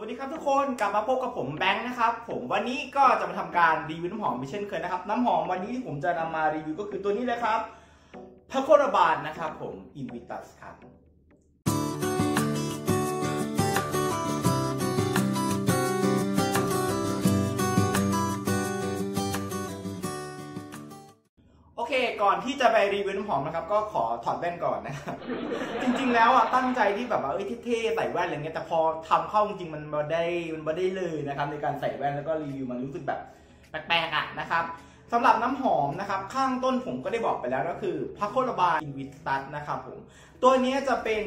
วัสดีครับทุกคนกลับมาพบกับผมแบงค์นะครับผมวันนี้ก็จะมาทำการรีวิวน้ำหอมเช่นเคยนะครับ น้ำหอมวันนี้ที่ผมจะนำมารีวิวก็คือตัวนี้เลยครับพาโคราบานนะครับผมอินวิตัสครับ เค ก่อนที่จะไปรีวิวน้ำหอมนะครับ ก็ขอถอดแว่นก่อนนะครับ จริง ๆ แล้วอะตั้งใจที่แบบว่าเอ้ยเท่ๆใส่แว่นอะไรเงี้ยแต่พอทำเข้าจริงๆมันบ่ได้มันบ่ได้เลยนะครับ ในการใส่แว่นแล้วก็รีวิวมันรู้สึกแบบแปลกๆอะนะครับสำหรับน้ำหอมนะครับ ข้างต้นผมก็ได้บอกไปแล้วก็คือพาโคลบาอินวิสตัสนะครับผม ตัวนี้จะเป็น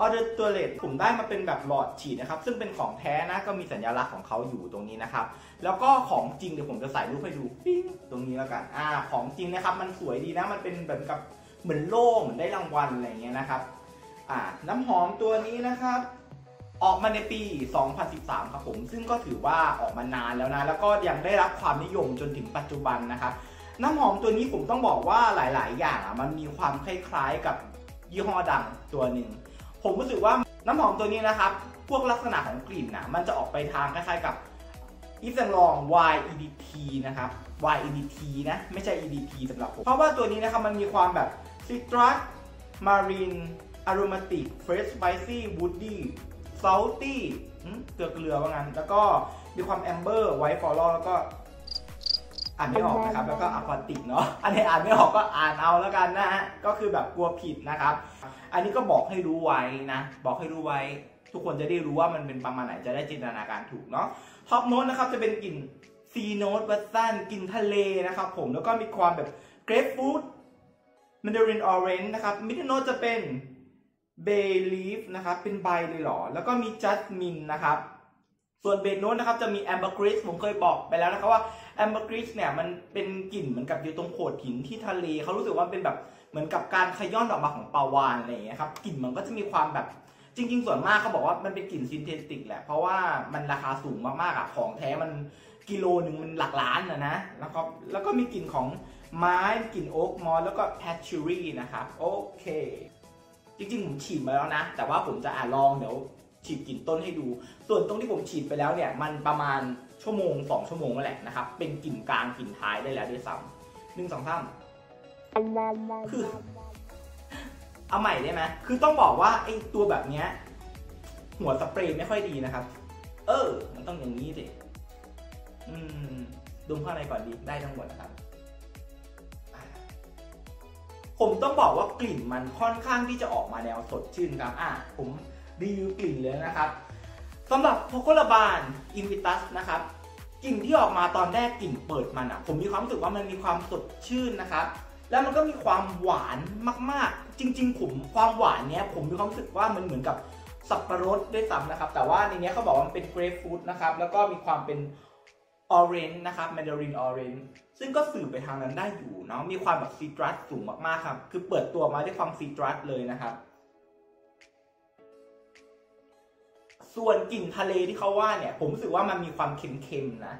ออเดอร์ตัวเลตผมได้มาเป็นแบบหลอดฉีดนะครับ ซึ่งเป็นของแท้นะก็มีสัญลักษณ์ของเขาอยู่ตรงนี้นะครับ แล้วก็ของจริงเดี๋ยวผมจะใส่รูปให้ดูปิ้งตรงนี้แล้วกันอ่าของจริงนะครับ มันสวยดีนะมันเป็นแบบกับเหมือนโล่เหมือนได้รางวัลอะไรเงี้ยนะครับอ่าน้ำหอมตัวนี้นะครับ ออกมาในปี 2013 ครับผม ซึ่งก็ถือว่าออกมานานแล้วนะ แล้วก็ยังได้รับความนิยมจนถึงปัจจุบันนะครับน้ำหอมตัวนี้ผมต้องบอกว่าหลาย ๆ อย่างอะมันมีความคล้าย ๆ กับยี่ห้อดังตัวหนึ่ง ผมรู้สึกว่าน้ำหอมตัวนี้นะครับ พวกลักษณะของกลิ่นนะมันจะออกไปทางคล้ายๆกับอีฟ a ลอง YEDT นะครับ YEDT นะ ไม่ใช่ EDT สำหรับผม เพราะว่าตัวนี้นะครับมันมีความแบบ citrus marine aromatic fresh spicy woody salty เกลือเกลือว่างั้น แล้วก็มีความ amber white floral แล้วก็ อ่านไม่ออกนะครับแล้วก็อะควาติกเนาะอันนี้อ่านไม่ออกก็อ่านเอาแล้วกันนะฮะก็คือแบบกลัวผิดนะครับ อันนี้ก็บอกให้รู้ไว้นะบอกให้รู้ไว้ ทุกคนจะได้รู้ว่ามันเป็นประมาณไหนจะได้จินตนาการถูกเนาะtop note นะครับจะเป็นกลิ่น sea note วัตสันกลิ่นทะเลนะครับผมแล้วก็มีความแบบ grapefruit mandarin orange นะครับ mid note จะเป็น bay leaf นะครับเป็นใบเลยหรอแล้วก็มี jasmine นะครับ ส่วน base note นะครับจะมี ambergris ผมเคยบอกไปแล้วนะครับว่า ambergris เนี่ยมันเป็นกลิ่นเหมือนกับอยู่ตรงโขดหินที่ทะเลเขารู้สึกว่าเป็นแบบเหมือนกับการขย้อนออกมาของปลาวาฬอะไรอย่างเงี้ยครับกลิ่นมันก็จะมีความแบบจริง ๆ ส่วนมากเขาบอกว่ามันเป็นกลิ่นซินเทติกแหละ เพราะว่ามันราคาสูงมากๆอะของแท้มันกิโลหนึ่งมันหลักล้านนะนะแล้วก็แล้วก็มีกลิ่นของไม้กลิ่นโอ๊กมอสแล้วก็แพชชูรี่นะครับโอเค จริงๆผมฉีดมาแล้วนะ แต่ว่าผมจะอ่าลองเดี๋ยว ฉีดกลิ่นต้นให้ดู ส่วนตรงที่ผมฉีดไปแล้วเนี่ยมันประมาณชั่วโมงสองชั่วโมงนั่นแหละนะครับ เป็นกลิ่นกลางกลิ่นท้ายได้แล้วด้วยซ้ำหนึ่งสองสามคือเอาใหม่ได้ไหมคือต้องบอกว่าไอ้ตัวแบบเนี้ยหัวสเปรย์ไม่ค่อยดีนะครับ เออ มันต้องอย่างนี้สิอืมดมข้างในก่อนดีได้ทั้งหมดนะครับ ผมต้องบอกว่ากลิ่นมันค่อนข้างที่จะออกมาแนวสดชื่นครับ อะผม รีวิวกลิ่นเลยนะครับสำหรับโพโคลาบานอินวิตัสนะครับกลิ่นที่ออกมาตอนแรกกลิ่นเปิดมันอะ ผมมีความรู้สึกว่ามันมีความสดชื่นนะครับ แล้วมันก็มีความหวานมากๆ จริง ๆ ผมความหวานเนี้ยผมมีความรู้สึกว่ามันเหมือนกับสับปะรดด้วยซ้ำนะครับ แต่ว่าในนี้เขาบอกว่ามันเป็นเกรฟฟูดนะครับ แล้วก็มีความเป็นออเรนจ์นะครับแมนดารินออเรนจ์ซึ่งก็สื่อไปทางนั้นได้อยู่เนาะมีความแบบซีตรัสสูงมากๆครับ คือเปิดตัวมาด้วยความซีตรัสเลยนะครับ ส่วนกลิ่นทะเลที่เขาว่าเนี่ย ผมรู้สึกว่ามันมีความเค็มๆนะ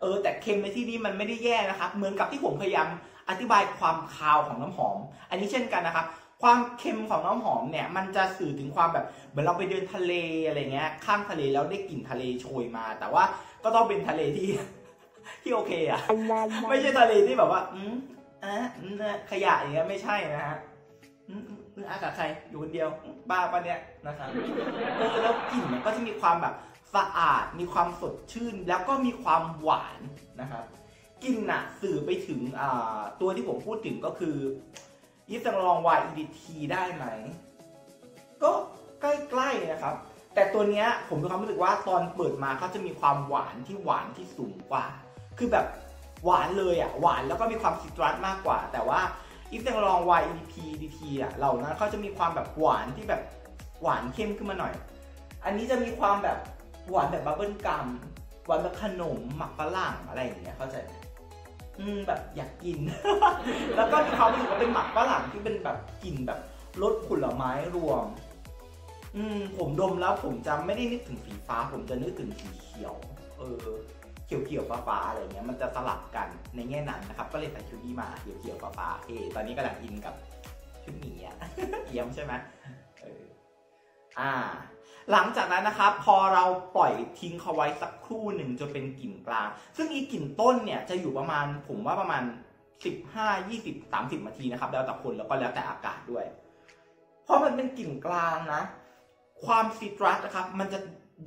เออ แต่เค็มในที่นี้มันไม่ได้แย่นะครับ เหมือนกับที่ผมพยายามอธิบายความคาวของน้ำหอม อันนี้เช่นกันนะครับ ความเค็มของน้ำหอมเนี่ย มันจะสื่อถึงความแบบเหมือนเราไปเดินทะเลอะไรเงี้ย ข้างทะเลแล้วได้กลิ่นทะเลโชยมา แต่ว่าก็ต้องเป็นทะเลที่ที่โอเคอะไม่ใช่ทะเลที่แบบว่า อืมอะอืมขยะอย่างเงี้ยไม่ใช่นะฮะ อืมอืมอากับใครอยู่คนเดียวบ้าปะเนี่ยนะครับเออแล้วกลิ่นมันก็จะมีความแบบสะอาด มีความสดชื่น แล้วก็มีความหวานนะครับกลิ่นน่ะสื่อไปถึงตัวที่ผมพูดถึงก็คือยิสังลอง YEDT ได้ไหม ก็ใกล้ๆนะครับ แต่ตัวเนี้ยผมมีความรู้สึกว่าตอนเปิดมาเขาจะมีความหวานที่หวานที่สูงกว่า คือแบบหวานเลยอะหวานแล้วก็มีความซิตรัสมากกว่า แต่ว่า อีฟเซงลอง YEDT DT อะเหล่านั้นเขาจะมีความแบบหวานที่แบบหวานเข้มขึ้นมาหน่อย อันนี้จะมีความแบบหวานแบบบับเบิลกัมหวานแบบขนมหมักฝรั่งอะไรอย่างเงี้ยเข้าใจไหมอืมแบบอยากกิน แล้วก็มีความรู้สึกว่าเป็นหมักฝรั่งที่เป็นแบบกลิ่นแบบรสผลไม้รวม อืมผมดมแล้วผมจะไม่ได้นึกถึงสีฟ้า ผมจะนึกถึงสีเขียว เออ เขียวเขียวฟ้าฟ้าอะไรเงี้ยมันจะสลับกันในแง่นั้นนะครับ ก็เลยใส่ชุดนี้มาเขียวเขียวฟ้าฟ้าเอตอนนี้กำลังอินกับชุดหมีอะเยี่ยมใช่ไหมเอออ่า หลังจากนั้นนะครับ พอเราปล่อยทิ้งเขาไว้สักครู่หนึ่งจนเป็นกลิ่นกลาง ซึ่งอีกลิ่นต้นเนี่ยจะอยู่ประมาณผมว่าประมาณ15 20 30นาทีนะครับ แล้วแต่คนแล้วก็แล้วแต่อากาศด้วยพอมันเป็นกลิ่นกลางนะ ความซิตรัสนะครับ มันจะ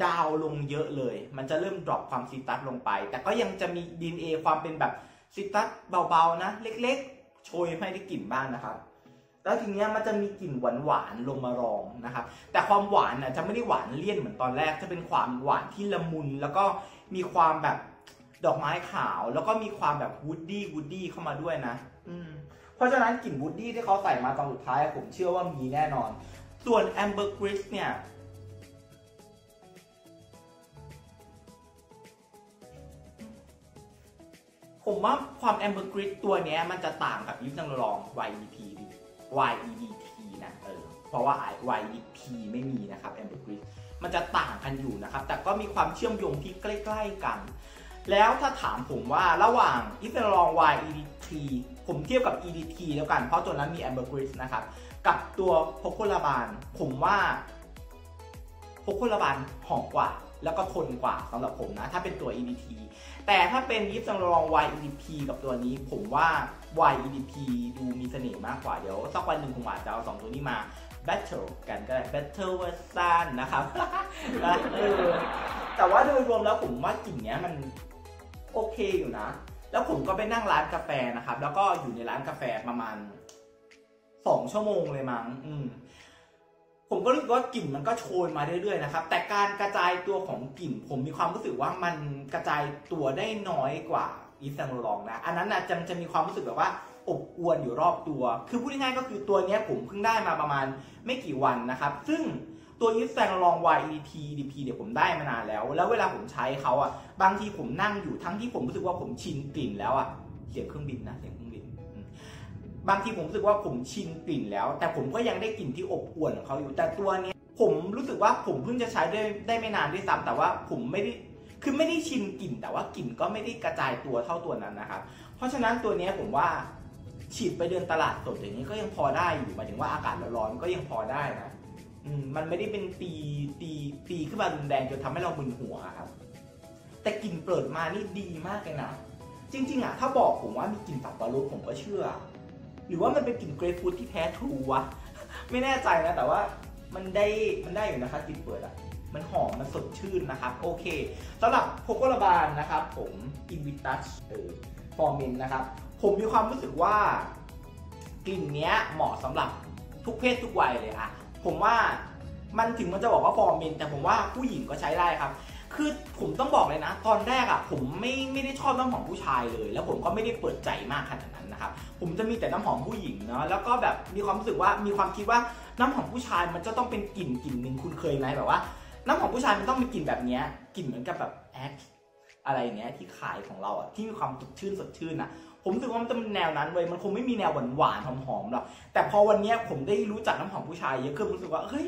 ดาวลงเยอะเลย มันจะเริ่มดรอปความซิตัสลงไป แต่ก็ยังจะมีดีเอความเป็นแบบcitrus เบาๆนะ เล็กๆ โชยให้ได้กลิ่นบ้างนะครับ แล้วทีเนี้ยมันจะมีกลิ่นหวานๆลงมารองนะครับ แต่ความหวานน่ะจะไม่ได้หวานเลี่ยนเหมือนตอนแรก จะเป็นความหวานที่ละมุน แล้วก็มีความแบบดอกไม้ขาว แล้วก็มีความแบบ woody woody เข้ามาด้วยนะ อืมเพราะฉะนั้นกลิ่น woody ที่เขาใส่มาตอนสุดท้ายผมเชื่อว่ามีแน่นอน ส่วน ambergris เนี่ย ผมว่าความ ambergris ตัวเนี้ยมันจะต่างกับยิปซังลอง YEP YEDT นะเออเพราะว่า YEP ไม่มีนะครับ ambergris มันจะต่างกันอยู่นะครับ แต่ก็มีความเชื่อมโยงที่ใกล้ๆกัน แล้วถ้าถามผมว่าระหว่างอิสลอง YEDT ผมเทียบกับ EDT แล้วกัน เพราะตัวนั้นมี ambergris นะครับ กับตัว Paco Rabanne ผมว่า Paco Rabanne หอมกว่า แล้วก็ทนกว่าสำหรับผมนะ ถ้าเป็นตัว EDT แต่ถ้าเป็นยิปซังลอง YEDP กับตัวนี้ ผมว่า YEDP ดูมีเสน่ห์มากกว่า เดี๋ยวสักวันหนึ่งผมอาจจะเอาสองตัวนี้มา Battle กันก็ได้ Battle Version นะครับ แต่ว่าโดยรวมแล้วผมว่ากลิ่นเนี้ยมันโอเคอยู่นะ แล้วผมก็ไปนั่งร้านกาแฟนะครับ แล้วก็อยู่ในร้านกาแฟประมาณสองชั่วโมงเลยมั้ง อืม ผมก็รู้สึกว่ากลิ่นมันก็โชยมาเรื่อยๆนะครับ แต่การกระจายตัวของกลิ่น ผมมีความรู้สึกว่ามันกระจายตัวได้น้อยกว่าอีซังโลองนะ อันนั้นนะจะจะมีความรู้สึกแบบว่าอบอวนอยู่รอบตัว คือพูดง่ายๆก็คือตัวนี้ผมเพิ่งได้มาประมาณไม่กี่วันนะครับ ซึ่งตัวอีซังโรลอง YET DP เดี๋ยวผมได้มานานแล้ว แล้วเวลาผมใช้เขาอะ บางทีผมนั่งอยู่ทั้งที่ผมรู้สึกว่าผมชินกลิ่นแล้วอะ เสียงเครื่องบินนะ เสียงเครื่อง บางทีผมรู้สึกว่าผมชินกลิ่นแล้ว แต่ผมก็ยังได้กลิ่นที่อบอวนของเขาอยู่แต่ตัวเนี้ยผมรู้สึกว่าผมเพิ่งจะใช้ได้ได้ไม่นานด้วยซ้ำแต่ว่าผมไม่ได้คือไม่ได้ชินกลิ่น แต่ว่ากลิ่นก็ไม่ได้กระจายตัวเท่าตัวนั้นนะครับเพราะฉะนั้นตัวนี้ผมว่าฉีดไปเดินตลาดสดอย่างนี้ก็ยังพอได้อยู่หมายถึงว่าอากาศร้อนๆก็ยังพอได้นะมมันไม่ได้เป็นตีตีตีขึ้นมารุนแรงจนทำให้เรามึนหัวครับ แต่กลิ่นเปิดมานี่ดีมากเลยนะจริง ๆอะถ้าบอกผมว่ามีกลิ่นสับปะรดผมก็เชื่อ หรือว่ามันเป็นกลิ่นเกรฟฟูดที่แท้ true วะ ไม่แน่ใจนะ แต่ว่ามันได้มันได้อยู่นะคะกลิ่นเปิดอะมันหอมมันสดชื่นนะครับ โอเคสำหรับ Paco Rabanne นะครับผม Invictus เออ for men นะครับ ผมมีความรู้สึกว่ากลิ่นเนี้ยเหมาะสำหรับทุกเพศทุกวัยเลยอะผมว่ามันถึงมันจะบอกว่า for men แต่ผมว่าผู้หญิงก็ใช้ได้ครับ คือผมต้องบอกเลยนะ ตอนแรกอะผมไม่ไม่ได้ชอบน้ำหอมผู้ชายเลย แล้วผมก็ไม่ได้เปิดใจมากขนาดนั้นนะครับผมจะมีแต่น้ำหอมผู้หญิงเนาะแล้วก็แบบมีความรู้สึกว่ามีความคิดว่าน้ำหอมผู้ชายมันจะต้องเป็นกลิ่นกลิ่นหนึ่งคุณเคยไหมแบบว่า น้ำหอมผู้ชายมันต้องมีกลิ่นแบบนี้กลิ่นเหมือนกับแบบแอคอะไรอย่างเงี้ยที่ขายของเราอะที่มีความสดชื่นสดชื่นอะผมรู้สึกว่ามันจะเป็นแนวนั้นเว้ยมันคงไม่มีแนวหวานหวานๆหอมหรอกแต่พอวันนี้ผมได้รู้จักน้ำหอมผู้ชายเยอะขึ้นรู้สึกว่าเฮ้ย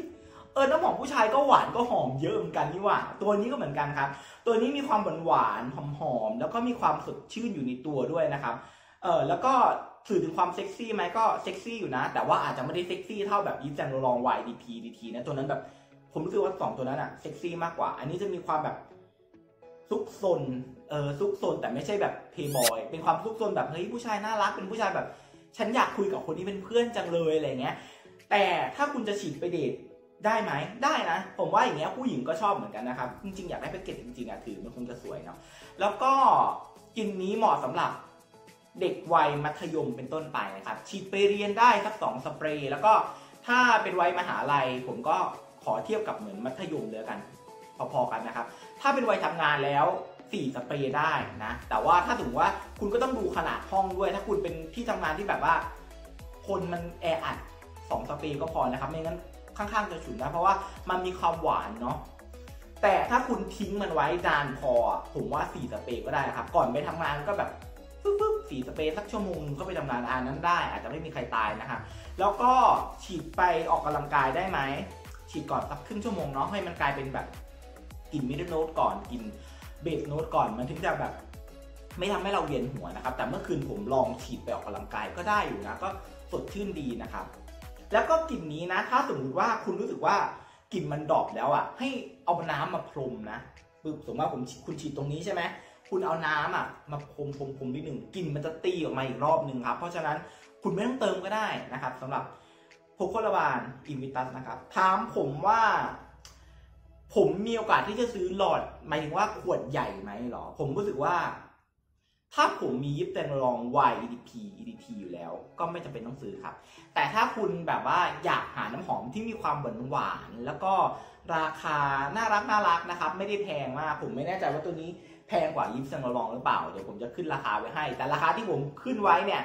เออน้ำหอมผู้ชายก็หวานก็หอมเยอะเหมือนกันนี่หว่า ตัวนี้ก็เหมือนกันครับ ตัวนี้มีความหวานหวานๆหอมแล้วก็มีความสดชื่นอยู่ในตัวด้วยนะครับเออแล้วก็สื่อถึงความเซ็กซี่ไหมก็เซ็กซี่อยู่นะ แต่ว่าอาจจะไม่ได้เซ็กซี่เท่าแบบยิปแซนโรลอง YDP DT นะตัวนั้นแบบผมรู้สึกว่าสองตัวนั้นอะเซ็กซี่มากกว่า อันนี้จะมีความแบบซุกซนเออซุกซนแต่ไม่ใช่แบบเพย์บอยเป็นความซุกซนแบบเฮ้ยผู้ชายน่ารักเป็นผู้ชายแบบ ฉันอยากคุยกับคนที่เป็นเพื่อนจังเลยอะไรเงี้ยแต่ถ้าคุณจะฉีดไปเดท ได้ไหมได้นะ ผมว่าอย่างเงี้ยผู้หญิงก็ชอบเหมือนกันนะครับ จริงๆ อยากได้แพ็กเกจจริงๆอะถือมันคงจะสวยเนาะแล้วก็กลินนี้เหมาะสำหรับเด็กวัยมัธยมเป็นต้นไปนะครับฉีดไปเรียนได้สักสองสเปรย์แล้วก็ถ้าเป็นวัยมหาลัย ผมก็ขอเทียบกับเหมือนมัธยมเลยละกัน พอๆกันนะครับ ถ้าเป็นวัยทำงานแล้ว4สเปรย์ได้นะ แต่ว่าถ้าถึงว่าคุณก็ต้องดูขนาดห้องด้วย ถ้าคุณเป็นที่ทำงานที่แบบว่า คนมันแออัด2สเปรย์ก็พอนะครับไม่งั้น ข้างๆจะฉุนนะ เพราะว่ามันมีความหวานเนาะแต่ถ้าคุณทิ้งมันไว้นานพอ ผมว่า4สเปรย์ก็ได้ครับ ก่อนไปทำงานก็แบบปึ๊บปึ๊บสี่สเปรย์สักชั่วโมงก็ไปทำงานอันนั้นได้ อาจจะไม่มีใครตายนะฮะแล้วก็ฉีดไปออกกำลังกายได้ไหมฉีดก่อนสักครึ่งชั่วโมงเนาะให้มันกลายเป็นแบบกลิ่นมิดเดิลโนตก่อนกลิ่นเบสโนตก่อนมันถึงจะแบบ ไม่ทำให้เราเวียนหัวนะครับ แต่เมื่อคืนผมลองฉีดไปออกกำลังกายก็ได้อยู่นะก็สดชื่นดีนะครับ แล้วก็กลิ่นนี้นะ ถ้าสมมติว่าคุณรู้สึกว่ากลิ่นมันดอปแล้วอะ ให้เอาน้ำมาพรมนะปึ๊บสมมติว่าผมคุณฉีดตรงนี้ใช่ไหมคุณเอาน้ำอะมาพรมพรมพรมนิดหนึ่งกลิ่นมันจะตีออกมาอีกรอบหนึ่งครับ เพราะฉะนั้นคุณไม่ต้องเติมก็ได้นะครับสำหรับโพโคลาบานอินวิตัสนะครับถามผมว่า ผมมีโอกาสที่จะซื้อหลอดหมายถึงว่าขวดใหญ่ไหมหรอ ผมรู้สึกว่า ถ้าผมมียิปแตนลอง Y EDP EDT อยู่แล้ว ก็ไม่จำเป็นต้องซื้อครับ แต่ถ้าคุณแบบว่าอยากหาน้ำหอมที่มีความหวานหวานๆแล้วก็ราคาน่ารักน่ารักนะครับ ไม่ได้แพงมาก ผมไม่แน่ใจว่าตัวนี้แพงกว่ายิปแตนลองหรือเปล่า เดี๋ยวผมจะขึ้นราคาไว้ให้ แต่ราคาที่ผมขึ้นไว้เนี่ย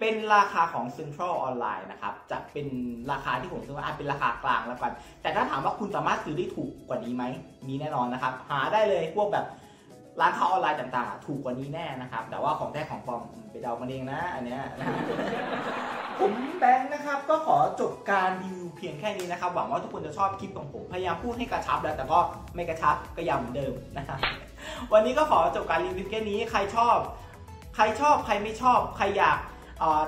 เป็นราคาของ Central Online นะครับ จะเป็นราคาที่ผมซื้อว่าอะเป็นราคากลางแล้วกัน แต่ถ้าถามว่าคุณสามารถซื้อได้ถูกกว่านี้ไหม มีแน่นอนนะครับ หาได้เลยพวกแบบ ร้านค้าออนไลน์ต่างๆ ถูกกว่านี้แน่นะครับ แต่ว่าของแท้ของปลอมไปเดามันเองนะ อันเนี้ยนะผมแบงค์นะครับ ก็ขอจบการรีวิวเพียงแค่นี้นะครับ หวังว่าทุกคนจะชอบคลิปของผม พยายามพูดให้กระชับแล้วแต่ก็ไม่กระชับก็ยำเหมือนเดิมนะครับ วันนี้ก็ขอจบการรีวิวแค่นี้ ใครชอบ ใครชอบ ใครไม่ชอบ ใครอยาก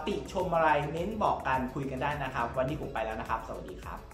ติชมอะไร เน้นบอกกันคุยกันได้นะครับ วันนี้ผมไปแล้วนะครับ สวัสดีครับ